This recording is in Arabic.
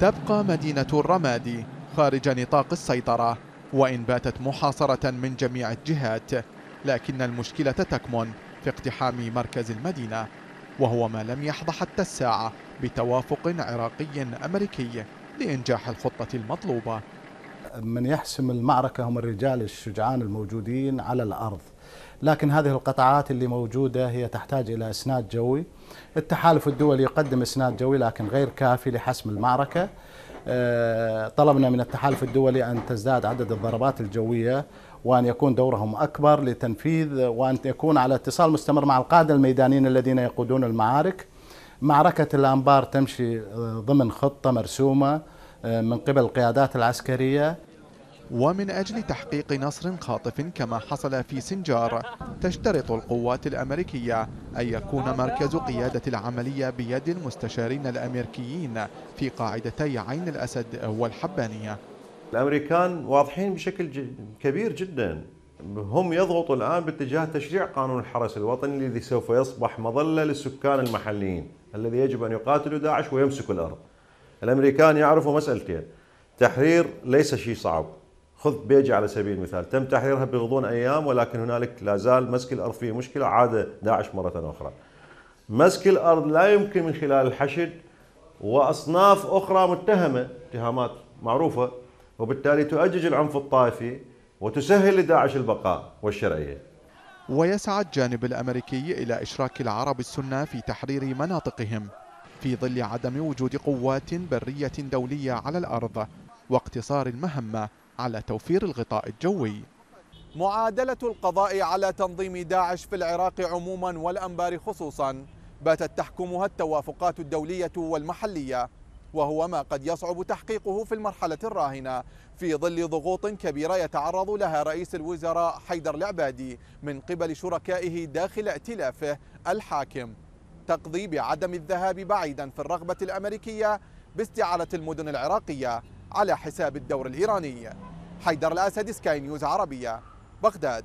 تبقى مدينة الرمادي خارج نطاق السيطرة وإن باتت محاصرة من جميع الجهات لكن المشكلة تكمن في اقتحام مركز المدينة وهو ما لم يحظى حتى الساعة بتوافق عراقي أمريكي لإنجاح الخطة المطلوبة. من يحسم المعركة هم الرجال الشجعان الموجودين على الأرض. لكن هذه القطاعات اللي موجودة هي تحتاج إلى إسناد جوي. التحالف الدولي يقدم إسناد جوي لكن غير كافي لحسم المعركة. آه، طلبنا من التحالف الدولي أن تزداد عدد الضربات الجوية وأن يكون دورهم أكبر لتنفيذ وأن يكون على اتصال مستمر مع القادة الميدانيين الذين يقودون المعارك. معركة الأنبار تمشي آه، ضمن خطة مرسومة آه، من قبل القيادات العسكرية. ومن أجل تحقيق نصر خاطف كما حصل في سنجار تشترط القوات الأمريكية أن يكون مركز قيادة العملية بيد المستشارين الأمريكيين في قاعدتي عين الأسد والحبانية الأمريكان واضحين بشكل كبير جدا. هم يضغطوا الآن باتجاه تشريع قانون الحرس الوطني الذي سوف يصبح مظلة للسكان المحليين الذي يجب أن يقاتلوا داعش ويمسكوا الأرض. الأمريكان يعرفوا مسألتين تحرير ليس شيء صعب. خذ بيجي على سبيل المثال تم تحريرها بغضون أيام ولكن هنالك لا زال مسك الأرض فيه مشكلة عاد داعش مرة أخرى. مسك الأرض لا يمكن من خلال الحشد وأصناف أخرى متهمة اتهامات معروفة وبالتالي تؤجج العنف الطائفي وتسهل لداعش البقاء والشرعية. ويسعى الجانب الأمريكي إلى إشراك العرب السنة في تحرير مناطقهم في ظل عدم وجود قوات برية دولية على الأرض واقتصار المهمة على توفير الغطاء الجوي. معادلة القضاء على تنظيم داعش في العراق عموما والأنبار خصوصا باتت تحكمها التوافقات الدولية والمحلية وهو ما قد يصعب تحقيقه في المرحلة الراهنة في ظل ضغوط كبيرة يتعرض لها رئيس الوزراء حيدر العبادي من قبل شركائه داخل ائتلافه الحاكم تقضي بعدم الذهاب بعيدا في الرغبة الأمريكية باستعادة المدن العراقية على حساب الدور الإيراني. حيدر الأسد سكاي نيوز عربية بغداد.